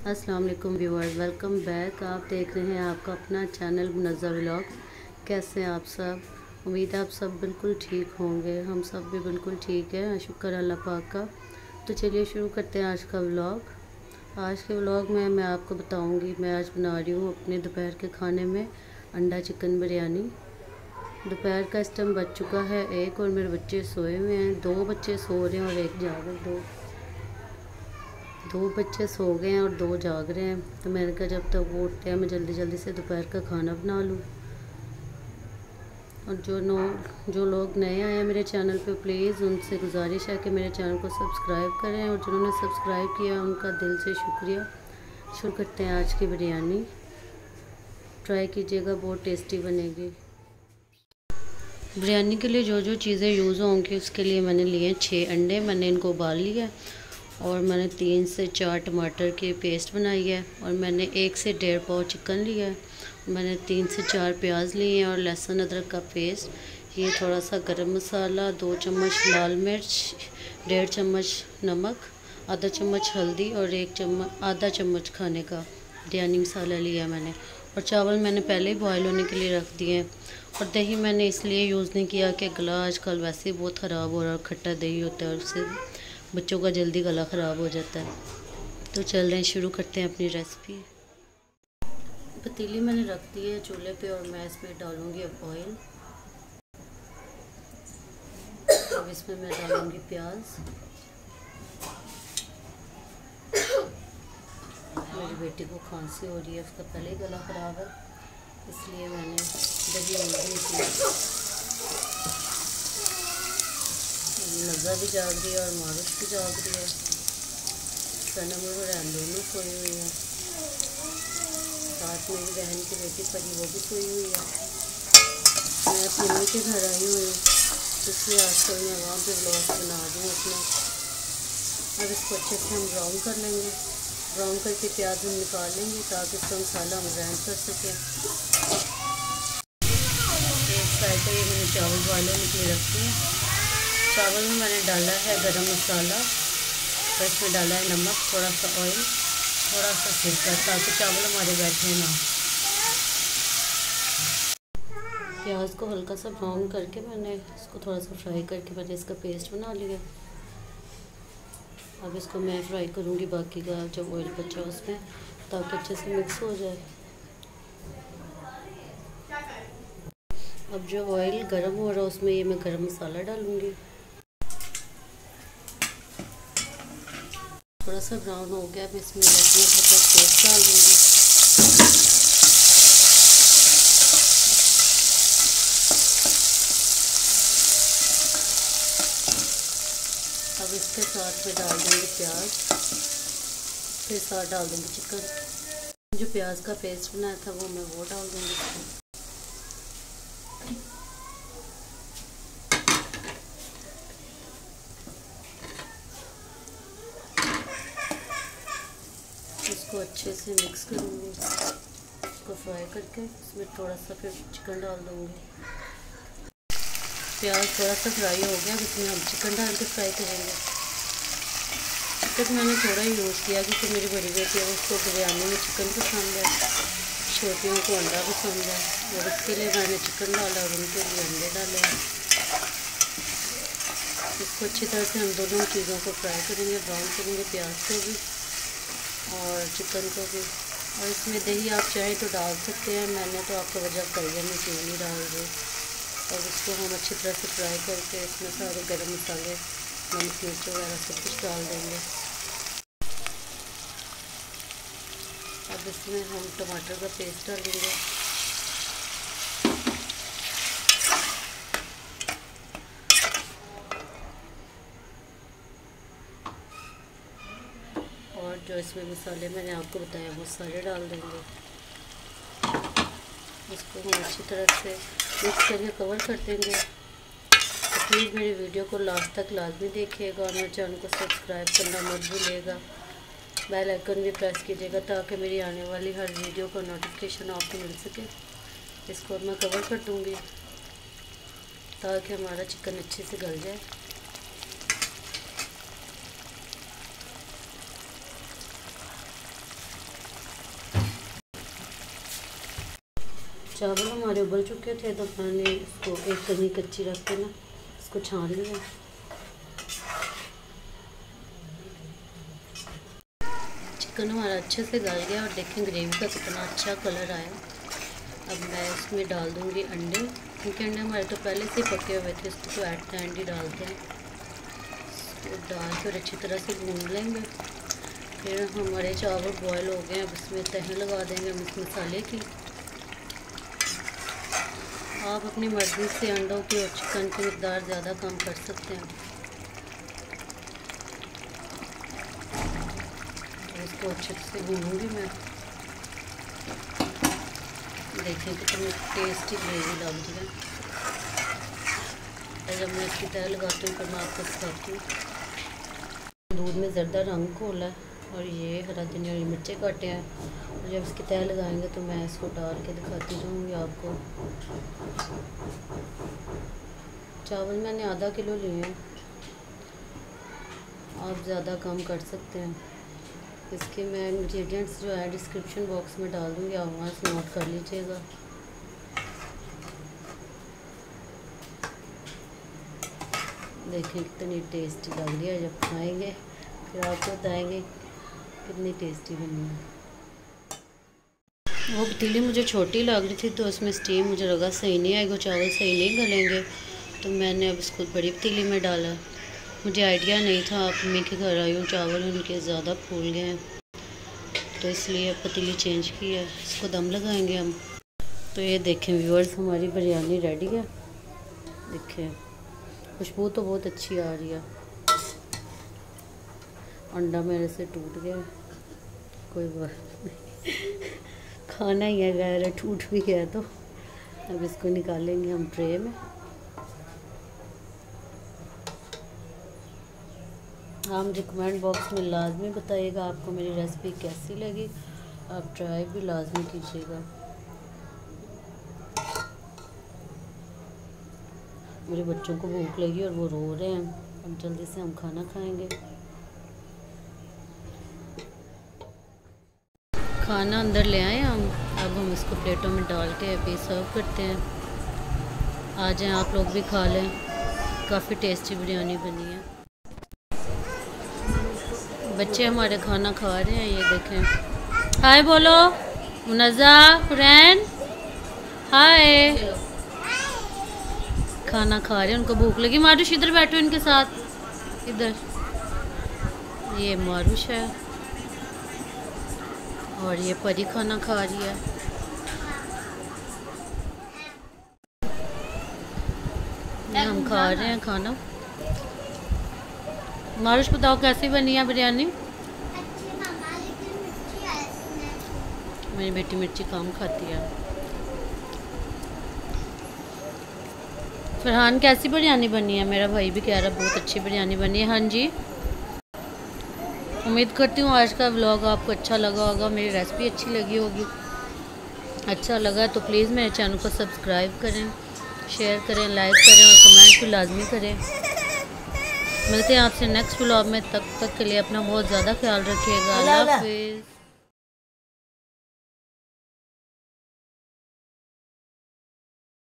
अस्सलाम वालेकुम viewers, welcome back. आप देख रहे हैं आपका अपना चैनल मुनज़ा व्लॉग। कैसे हैं आप सब? उम्मीद आप सब बिल्कुल ठीक होंगे। हम सब भी बिल्कुल ठीक है, शुक्र अल्लाह पाक का। तो चलिए शुरू करते हैं आज का व्लॉग। आज के व्लॉग में मैं आपको बताऊँगी, मैं आज बना रही हूँ अपने दोपहर के खाने में अंडा चिकन बिरयानी। दोपहर का इस टाइम बच चुका है एक और मेरे बच्चे सोए हुए हैं। दो बच्चे सो रहे हैं और एक जाग दो। दो बच्चे सो गए हैं और दो जाग रहे हैं। तो मैंने कहा, जब तक वो उठते हैं, मैं जल्दी जल्दी से दोपहर का खाना बना लूँ। और जो नो, जो लोग नए आए हैं मेरे चैनल पे प्लीज़ उनसे गुजारिश है कि मेरे चैनल को सब्सक्राइब करें। और जिन्होंने सब्सक्राइब किया, उनका दिल से शुक्रिया। शुरू करते हैं आज की बिरयानी। ट्राई कीजिएगा, बहुत टेस्टी बनेगी। बिरयानी के लिए जो जो चीज़ें यूज़ होंगी, उसके लिए मैंने लिए छः अंडे। मैंने इनको उबाल लिया और मैंने तीन से चार टमाटर की पेस्ट बनाई है और मैंने एक से डेढ़ पाव चिकन लिया है। मैंने तीन से चार प्याज लिए हैं और लहसुन अदरक का पेस्ट, ये थोड़ा सा गरम मसाला, दो चम्मच लाल मिर्च, डेढ़ चम्मच नमक, आधा चम्मच हल्दी और एक चम्मच आधा चम्मच खाने का बिरयानी मसाला लिया मैंने। और चावल मैंने पहले ही बॉयल होने के लिए रख दिए और दही मैंने इसलिए यूज़ नहीं किया कि गला आजकल वैसे ही बहुत ख़राब हो रहा है खट्टा दही होता है उससे बच्चों का जल्दी गला ख़राब हो जाता है। तो चल रहे हैं, शुरू करते हैं अपनी रेसिपी पतीली मैंने रख दी है चूल्हे पे और मैं इसमें डालूँगी अब ऑयल अब इसमें मैं डालूँगी प्याज। मेरी बेटी को खांसी हो रही है, उसका पहले गला ख़राब है, इसलिए मैंने दही नज़ा भी जाग रही है और मारुश भी जाग रही है सनम और रैन दोनों सोई हुई है साथ मेरी बहन की बेटी परी वो भी सोई हुई है मैं अपनी के घर आई हुई हूँ इसलिए आजकल मैं वहाँ पे ब्लॉग बना हूँ अपना अब इसको अच्छे से हम ब्राउन कर लेंगे ब्राउन करके प्याज हम निकाल लेंगे ताकि इसका मसाला हम ग्राइंड कर सकें पर चावल वाले निकले रखती हैं चावल में मैंने डाला है गरम मसाला। और इसमें डाला है नमक थोड़ा सा ऑयल थोड़ा सा सिरका, ताकि चावल हमारे बैठे ना। प्याज को हल्का सा ब्राउन करके मैंने इसको थोड़ा सा फ्राई करके मैंने इसका पेस्ट बना लिया। अब इसको मैं फ्राई करूँगी बाकी का जब ऑयल बचा उसमें, ताकि अच्छे से मिक्स हो जाए। अब जो ऑयल गर्म हो रहा है, उसमें ये मैं गरम मसाला डालूँगी। थोड़ा सा ब्राउन हो गया मैं इसमें लहसुन अदरक का पेस्ट डाल दूँगी। अब इसके साथ में डाल दूँगी प्याज। फिर साथ डाल दूँगी चिकन जो प्याज का पेस्ट बनाया था, वो मैं वो डाल दूँगी। अच्छे से मिक्स करूँगी। इसको फ्राई करके इसमें थोड़ा सा फिर चिकन डाल दूँगी। प्याज थोड़ा सा फ्राई हो गया इसमें हम चिकन डाल के फ्राई करेंगे। चिकन मैंने थोड़ा ही यूज़ किया क्योंकि मेरी बड़ी बेटी है, उसको बिरयानी में चिकन पसंद है। छोटियों को अंडा पसंद है। और उसके लिए मैंने चिकन डाला और उनके लिए अंडे डाले। इसको अच्छी तरह से हम दोनों चीज़ों को फ्राई करेंगे ब्राउन करेंगे, प्याज को भी। और चिकन को भी। और इसमें दही आप चाहें तो डाल सकते हैं, मैंने तो आपको वजह कही मैं क्यों नहीं डाल दी और इसको हम अच्छी तरह से फ्राई करके इसमें सारे गर्म मसाले, नमक, मिर्च वगैरह सब कुछ डाल देंगे। अब इसमें हम टमाटर का पेस्ट डालेंगे। जो इसमें मसाले मैंने आपको बताया वो सारे डाल देंगे। इसको हम अच्छी तरह से मिक्स करके कवर कर देंगे। तो प्लीज़ मेरी वीडियो को लास्ट तक लाजमी देखिएगा और मेरे चैनल को सब्सक्राइब करना मत भूलिएगा। बेल आइकन भी प्रेस कीजिएगा ताकि मेरी आने वाली हर वीडियो का नोटिफिकेशन आपको मिल सके। इसको मैं कवर कर दूँगी ताकि हमारा चिकन अच्छे से गल जाए। चावल हमारे उबल चुके थे तो मैंने इसको एक कनी कच्ची रख के ना, इसको छान लिया। चिकन हमारा अच्छे से गल गया और देखें ग्रेवी का कितना अच्छा कलर आया। अब मैं इसमें डाल दूँगी अंडे, क्योंकि अंडे हमारे तो पहले से पके हुए थे, इसको तो एट द एंड डालते हैं। इसको डाल कर अच्छी तरह से भून लेंगे। फिर हमारे चावल बॉयल हो गए अब इसमें तह लगा देंगे हम मसाले की। आप अपनी मर्ज़ी से अंडों की और चिकन की मकदार ज़्यादा कम कर सकते हैं। इसको अच्छे से भूनूँगी मैं। देखें कितनी टेस्टी ग्रेवी लग है। जब मैं इसकी तय लगाती हूँ, फिर मैं आपको सिखाती हूँ। दूध में ज़रदा रंग खोला है। और ये हरा धनिया और मिर्चें काटे हैं। और जब इसकी तय लगाएँगे तो मैं इसको डाल के दिखाती रहूँगी आपको। चावल मैंने आधा किलो लिए हैं। आप ज़्यादा कम कर सकते हैं। इसके मैं इंग्रेडिएंट्स जो है डिस्क्रिप्शन बॉक्स में डाल दूँगी। आप वहाँ से नोट कर लीजिएगा। देखें कितनी टेस्टी लग रही है जब खाएँगे। फिर आपको बताएँगे कितनी टेस्टी बनी है। वो पतीली मुझे छोटी लग रही थी तो उसमें स्टीम मुझे लगा, सही नहीं आएगा, चावल सही नहीं गलेंगे। तो मैंने अब इसको बड़ी पतीली में डाला। मुझे आइडिया नहीं था आप मम्मी के घर आई हूँ, चावल उनके ज़्यादा फूल गए हैं। तो इसलिए अब पतीली चेंज की है, इसको दम लगाएँगे हम। तो ये देखें व्यूअर्स हमारी बिरयानी रेडी है। देखें, खुशबू तो बहुत अच्छी आ रही है। अंडा मेरे से टूट गया कोई बात नहीं खाना ही है गैर टूट भी गया तो। अब इसको निकालेंगे हम ट्रे में। मुझे कमेंट बॉक्स में लाजमी बताइएगा आपको मेरी रेसिपी कैसी लगी। आप ट्राई भी लाजमी कीजिएगा। मेरे बच्चों को भूख लगी और वो रो रहे हैं। अब जल्दी से हम खाना खाएँगे। खाना अंदर ले आए हम। अब हम इसको प्लेटों में डाल के अभी सर्व करते हैं। आ जाएँ, आप लोग भी खा लें। काफ़ी टेस्टी बिरयानी बनी है। बच्चे हमारे खाना खा रहे हैं, ये देखें। हाय बोलो मुनज़ा फ्रेंड हाय। खाना खा रहे हैं, उनको भूख लगी। मारुश इधर बैठो इनके साथ। इधर। ये मारुश है। और ये परी खाना खा रही है। हम खा रहे हैं खाना। मारुश बताओ कैसी बनी है बिरयानी? मेरी बेटी मिर्ची कम खाती है। फरहान, कैसी बिरयानी बनी है? मेरा भाई भी कह रहा बहुत अच्छी बिरयानी बनी है। हाँ जी। उम्मीद करती हूँ आज का व्लॉग आपको अच्छा लगा होगा मेरी रेसिपी अच्छी लगी होगी। अच्छा लगा तो प्लीज़ मेरे चैनल को सब्सक्राइब करें शेयर करें लाइक करें और कमेंट भी लाजमी करें। मिलते हैं आपसे नेक्स्ट व्लॉग में तब तक के लिए अपना बहुत ज़्यादा ख्याल रखिएगा। अल्लाह हाफिज़।